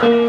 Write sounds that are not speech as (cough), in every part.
Thank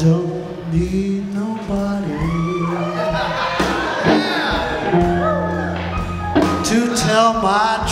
don't need nobody (laughs) to tell my